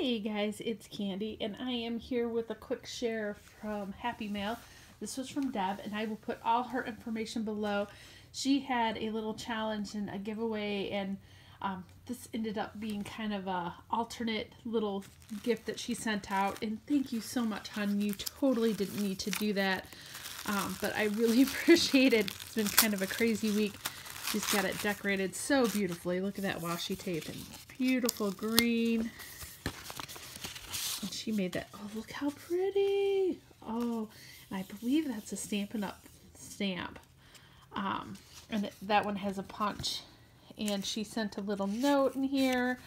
Hey guys, it's Candy, and I am here with a quick share from Happy Mail. This was from Deb, and I will put all her information below. She had a little challenge and a giveaway, and um, this ended up being kind of a alternate little gift that she sent out. And thank you so much, hon. You totally didn't need to do that, um, but I really appreciate it. It's been kind of a crazy week. She's got it decorated so beautifully. Look at that washi tape and beautiful green. She made that. Oh, look how pretty. Oh, and I believe that's a Stampin' Up stamp. Um, and it, that one has a punch. And she sent a little note in here.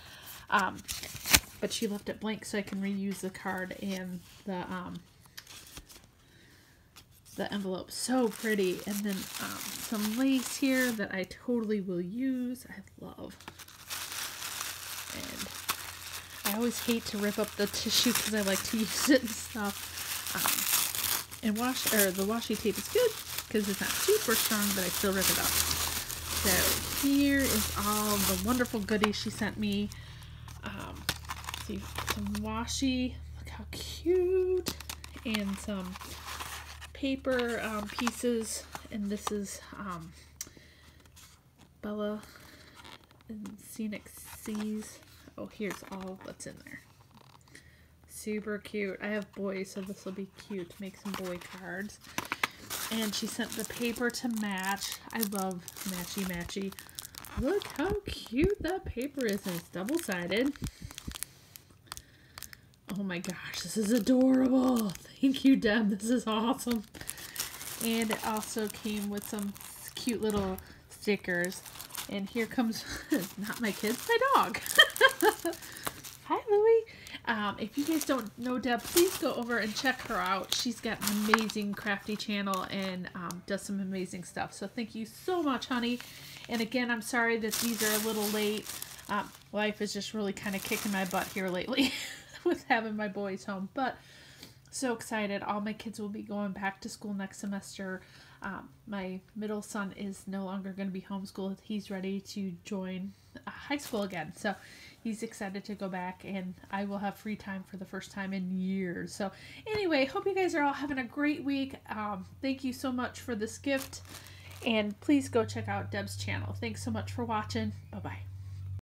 Um, but she left it blank so I can reuse the card and the um, the envelope. So pretty. And then um, some lace here that I totally will use. I love. And I always hate to rip up the tissue because I like to use it and stuff. Um, and wash or the washi tape is good because it's not super strong, but I still rip it up. So here is all the wonderful goodies she sent me. Um, see some washi. Look how cute, and some paper um, pieces. And this is um, Bella and Scenic Seas. Oh, here's all what's in there. Super cute. I have boys, so this will be cute to make some boy cards. And she sent the paper to match. I love matchy matchy. Look how cute that paper is, and it's double-sided. Oh my gosh, this is adorable. Thank you, Deb. This is awesome. And it also came with some cute little stickers. And here comes, not my kids, my dog. Hi, Louie. Um, if you guys don't know Deb, please go over and check her out. She's got an amazing crafty channel and um, does some amazing stuff. So thank you so much, honey. And again, I'm sorry that these are a little late. Um, life is just really kind of kicking my butt here lately with having my boys home. But so excited. All my kids will be going back to school next semester. Um, my middle son is no longer going to be homeschooled. He's ready to join uh, high school again. So he's excited to go back, and I will have free time for the first time in years. So, anyway, hope you guys are all having a great week. Um, thank you so much for this gift, and please go check out Deb's channel. Thanks so much for watching. Bye bye.